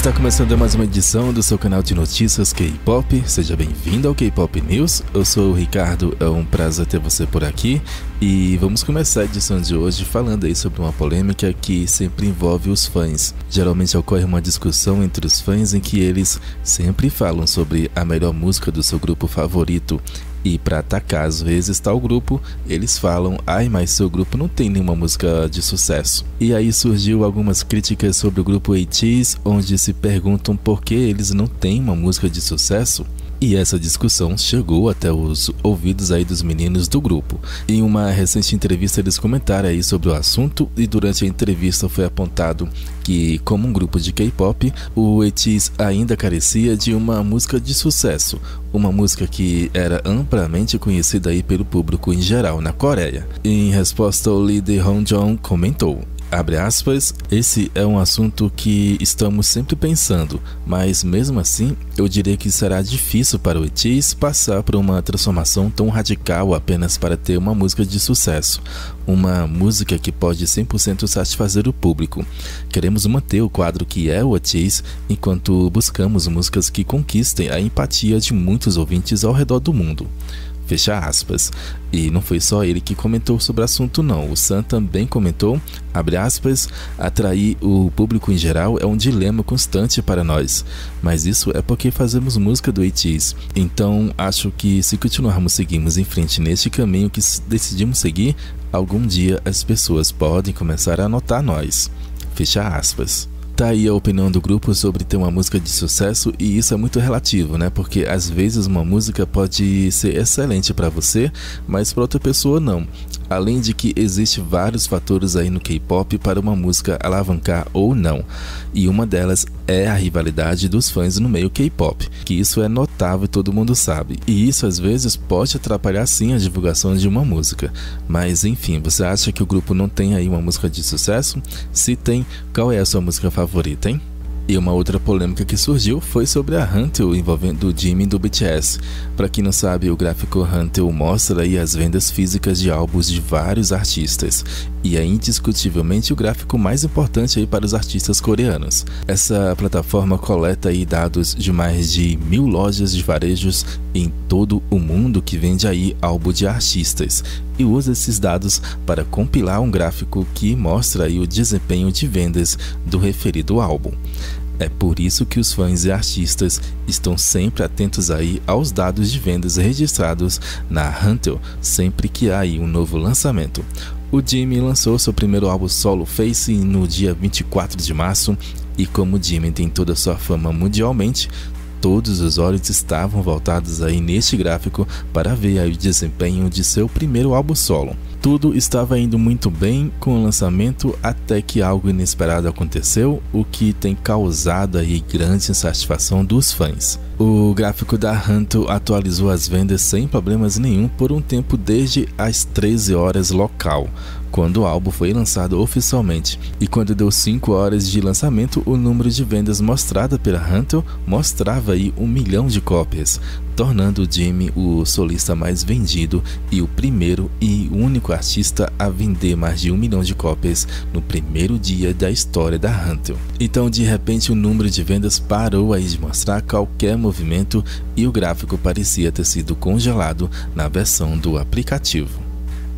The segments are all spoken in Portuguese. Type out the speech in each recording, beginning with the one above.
Está começando mais uma edição do seu canal de notícias K-Pop. Seja bem-vindo ao K-Pop News. Eu sou o Ricardo, é um prazer ter você por aqui. E vamos começar a edição de hoje falando aí sobre uma polêmica que sempre envolve os fãs. Geralmente ocorre uma discussão entre os fãs em que eles sempre falam sobre a melhor música do seu grupo favorito e para atacar às vezes tal grupo, eles falam: "Ai, mas seu grupo não tem nenhuma música de sucesso". E aí surgiu algumas críticas sobre o grupo ATEEZ, onde se perguntam por que eles não têm uma música de sucesso. E essa discussão chegou até os ouvidos aí dos meninos do grupo. Em uma recente entrevista eles comentaram aí sobre o assunto e durante a entrevista foi apontado que, como um grupo de K-pop, o Etis ainda carecia de uma música de sucesso, uma música que era amplamente conhecida aí pelo público em geral na Coreia. Em resposta, o líder Hong Jong comentou: Abre aspas, esse é um assunto que estamos sempre pensando, mas mesmo assim eu diria que será difícil para o ETIS passar por uma transformação tão radical apenas para ter uma música de sucesso, uma música que pode 100% satisfazer o público. Queremos manter o quadro que é o ETIS enquanto buscamos músicas que conquistem a empatia de muitos ouvintes ao redor do mundo. Fecha aspas. E não foi só ele que comentou sobre o assunto não. O Sam também comentou, abre aspas, atrair o público em geral é um dilema constante para nós. Mas isso é porque fazemos música do ATEEZ. Então acho que se continuarmos seguimos em frente neste caminho que decidimos seguir, algum dia as pessoas podem começar a notar nós. Fecha aspas. Tá aí a opinião do grupo sobre ter uma música de sucesso e isso é muito relativo, né? Porque às vezes uma música pode ser excelente para você, mas para outra pessoa não. Além de que existe vários fatores aí no K-pop para uma música alavancar ou não. E uma delas é a rivalidade dos fãs no meio K-pop, que isso é notável e todo mundo sabe. E isso às vezes pode atrapalhar sim a divulgação de uma música. Mas enfim, você acha que o grupo não tem aí uma música de sucesso? Se tem, qual é a sua música favorita, hein? E uma outra polêmica que surgiu foi sobre a Hunter envolvendo o Jimmy do BTS. Para quem não sabe, o gráfico Hunter mostra aí as vendas físicas de álbuns de vários artistas e é indiscutivelmente o gráfico mais importante aí para os artistas coreanos. Essa plataforma coleta aí dados de mais de mil lojas de varejos em todo o mundo que vende aí álbum de artistas e usa esses dados para compilar um gráfico que mostra aí o desempenho de vendas do referido álbum. É por isso que os fãs e artistas estão sempre atentos aí aos dados de vendas registrados na Hunter sempre que há aí um novo lançamento. O Jimmy lançou seu primeiro álbum solo Face no dia 24 de março e como Jimmy tem toda sua fama mundialmente, todos os olhos estavam voltados aí neste gráfico para ver aí o desempenho de seu primeiro álbum solo. Tudo estava indo muito bem com o lançamento até que algo inesperado aconteceu, o que tem causado aí grande insatisfação dos fãs. O gráfico da Hanto atualizou as vendas sem problemas nenhum por um tempo desde as 13 horas local, quando o álbum foi lançado oficialmente. E quando deu 5 horas de lançamento, o número de vendas mostrada pela Hunter mostrava aí um milhão de cópias, tornando Jimmy o solista mais vendido e o primeiro e único artista a vender mais de um milhão de cópias no primeiro dia da história da Hunter. Então, de repente, o número de vendas parou aí de mostrar qualquer movimento e o gráfico parecia ter sido congelado na versão do aplicativo.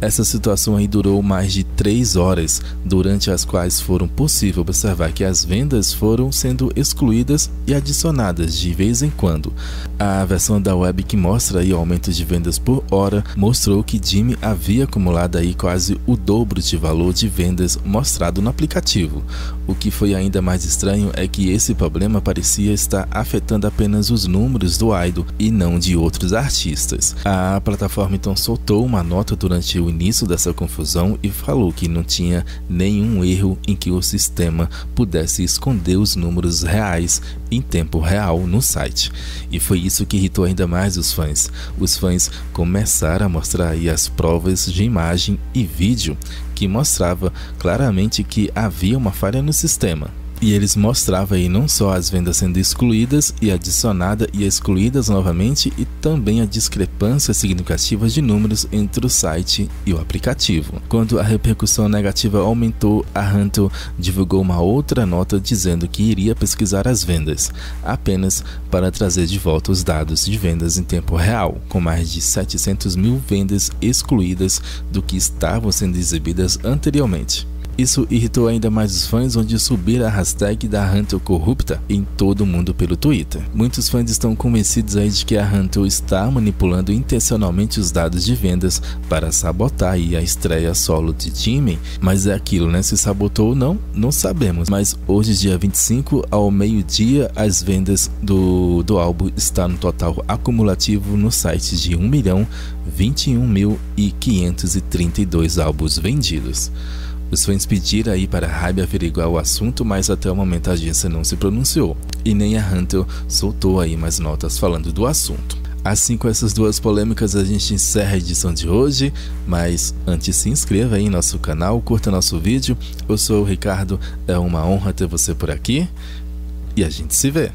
Essa situação aí durou mais de três horas, durante as quais foram possível observar que as vendas foram sendo excluídas e adicionadas de vez em quando. A versão da web que mostra aí o aumento de vendas por hora mostrou que Jimmy havia acumulado aí quase o dobro de valor de vendas mostrado no aplicativo. O que foi ainda mais estranho é que esse problema parecia estar afetando apenas os números do idol e não de outros artistas. A plataforma então soltou uma nota durante o início dessa confusão e falou que não tinha nenhum erro em que o sistema pudesse esconder os números reais em tempo real no site. E foi isso que irritou ainda mais os fãs. Os fãs começaram a mostrar aí as provas de imagem e vídeo que mostrava claramente que havia uma falha no sistema. E eles mostravam aí não só as vendas sendo excluídas e adicionadas e excluídas novamente, e também a discrepância significativa de números entre o site e o aplicativo. Quando a repercussão negativa aumentou, a Hunter divulgou uma outra nota dizendo que iria pesquisar as vendas, apenas para trazer de volta os dados de vendas em tempo real, com mais de 700 mil vendas excluídas do que estavam sendo exibidas anteriormente. Isso irritou ainda mais os fãs, onde subiram a hashtag da Hunter corrupta em todo o mundo pelo Twitter. Muitos fãs estão convencidos aí de que a Hunter está manipulando intencionalmente os dados de vendas para sabotar a estreia solo de Jimmy, mas é aquilo, né? Se sabotou ou não, não sabemos. Mas hoje, dia 25, ao meio-dia, as vendas do, do álbum estão no total acumulativo no site de 1 milhão 21.532 álbuns vendidos. Os fãs pediram aí para a Hybe averiguar o assunto, mas até o momento a agência não se pronunciou, e nem a Hunter soltou aí mais notas falando do assunto. Assim, com essas duas polêmicas, a gente encerra a edição de hoje. Mas antes, se inscreva aí em nosso canal, curta nosso vídeo. Eu sou o Ricardo, é uma honra ter você por aqui e a gente se vê.